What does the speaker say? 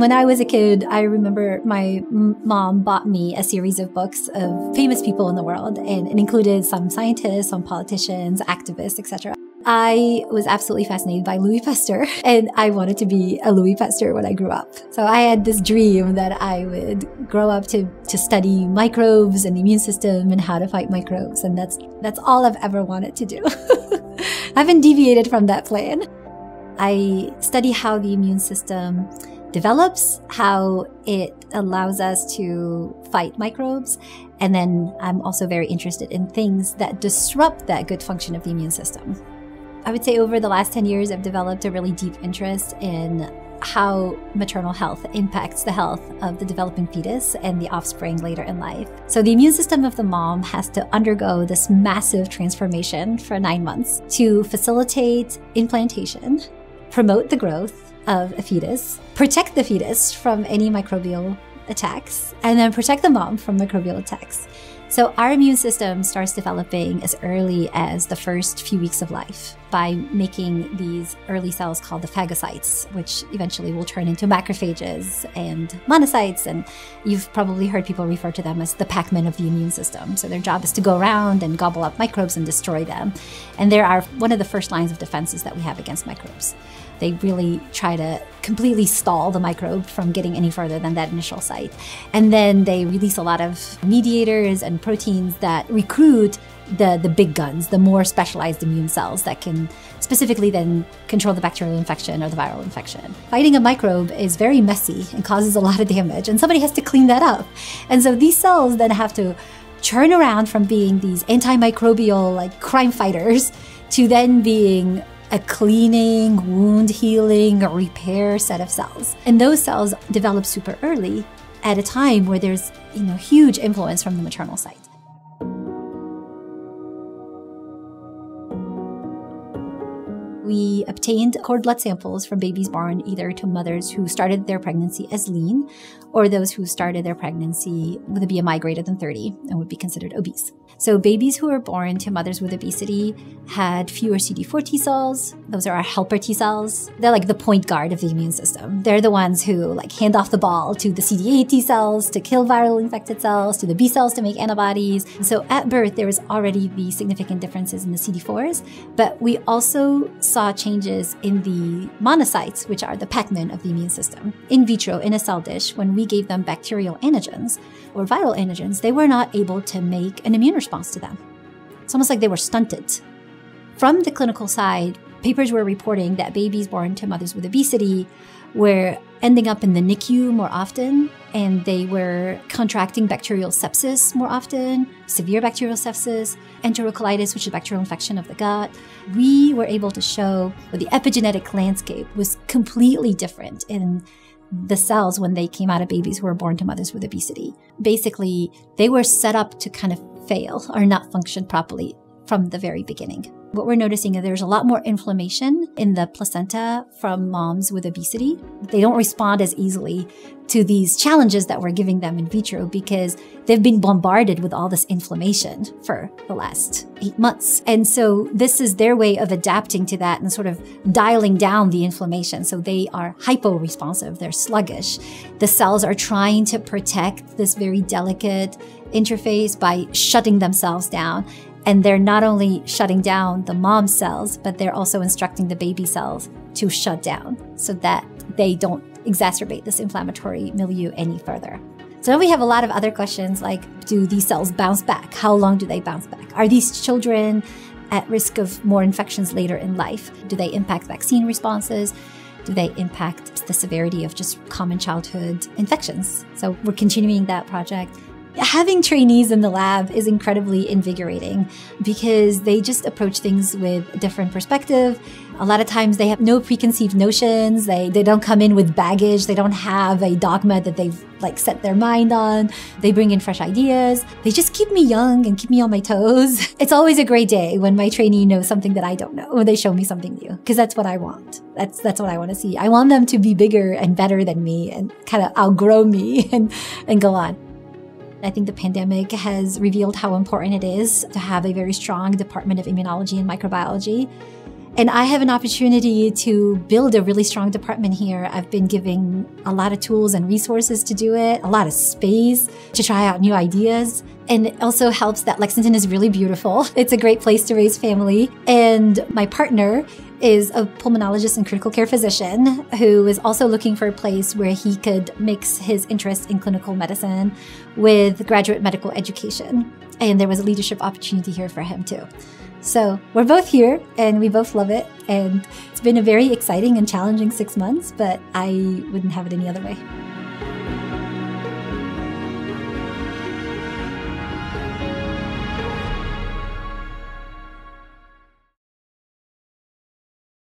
When I was a kid, I remember my mom bought me a series of books of famous people in the world, and it included some scientists, some politicians, activists, etc. I was absolutely fascinated by Louis Pasteur, and I wanted to be a Louis Pasteur when I grew up. So I had this dream that I would grow up to, to study microbes and the immune system and how to fight microbes, and that's that's all I've ever wanted to do. I haven't deviated from that plan. I study how the immune system develops, how it allows us to fight microbes. And then I'm also very interested in things that disrupt that good function of the immune system. I would say over the last 10 years, I've developed a really deep interest in how maternal health impacts the health of the developing fetus and the offspring later in life. So, the immune system of the mom has to undergo this massive transformation for nine months to facilitate implantation, promote the growth, of a fetus, protect the fetus from any microbial attacks, and then protect the mom from microbial attacks. So, our immune system starts developing as early as the first few weeks of life by making these early cells called the phagocytes, which eventually will turn into macrophages and monocytes. And you've probably heard people refer to them as the Pac Man of the immune system. So, their job is to go around and gobble up microbes and destroy them. And they are one of the first lines of defenses that we have against microbes. They really try to completely stall the microbe from getting any further than that initial site. And then they release a lot of mediators and proteins that recruit the, the big guns, the more specialized immune cells that can specifically then control the bacterial infection or the viral infection. Fighting a microbe is very messy and causes a lot of damage, and somebody has to clean that up. And so these cells then have to turn around from being these antimicrobial like crime fighters to then being a cleaning, wound healing, repair set of cells. And those cells develop super early at a time where there's, you know, huge influence from the maternal side. we obtained cord blood samples from babies born either to mothers who started their pregnancy as lean or those who started their pregnancy with a BMI greater than 30 and would be considered obese. So babies who were born to mothers with obesity had fewer CD4 T cells. Those are our helper T cells. They're like the point guard of the immune system. They're the ones who like hand off the ball to the CD8 T cells to kill viral infected cells, to the B cells to make antibodies. So at birth, there was already the significant differences in the CD4s, but we also saw changes in the monocytes, which are the Pac-Man of the immune system. In vitro, in a cell dish, when we gave them bacterial antigens or viral antigens, they were not able to make an immune response response to them. It's almost like they were stunted. From the clinical side, papers were reporting that babies born to mothers with obesity were ending up in the NICU more often, and they were contracting bacterial sepsis more often, severe bacterial sepsis, enterocolitis, which is bacterial infection of the gut. We were able to show that the epigenetic landscape was completely different in the cells when they came out of babies who were born to mothers with obesity. Basically, they were set up to kind of fail or not function properly from the very beginning. What we're noticing is there's a lot more inflammation in the placenta from moms with obesity. They don't respond as easily to these challenges that we're giving them in vitro because they've been bombarded with all this inflammation for the last eight months. And so this is their way of adapting to that and sort of dialing down the inflammation. So they are hypo-responsive, they're sluggish. The cells are trying to protect this very delicate interface by shutting themselves down. And they're not only shutting down the mom cells, but they're also instructing the baby cells to shut down so that they don't exacerbate this inflammatory milieu any further. So now we have a lot of other questions like do these cells bounce back? How long do they bounce back? Are these children at risk of more infections later in life? Do they impact vaccine responses? Do they impact the severity of just common childhood infections? So we're continuing that project having trainees in the lab is incredibly invigorating because they just approach things with a different perspective. A lot of times they have no preconceived notions. They, they don't come in with baggage. They don't have a dogma that they've like set their mind on. They bring in fresh ideas. They just keep me young and keep me on my toes. It's always a great day when my trainee knows something that I don't know or they show me something new because that's what I want. That's, that's what I want to see. I want them to be bigger and better than me and kind of outgrow me and, and go on. I think the pandemic has revealed how important it is to have a very strong Department of Immunology and Microbiology. And I have an opportunity to build a really strong department here. I've been giving a lot of tools and resources to do it, a lot of space to try out new ideas. And it also helps that Lexington is really beautiful. It's a great place to raise family. And my partner is a pulmonologist and critical care physician who is also looking for a place where he could mix his interest in clinical medicine with graduate medical education. And there was a leadership opportunity here for him too. So we're both here and we both love it. And it's been a very exciting and challenging six months, but I wouldn't have it any other way.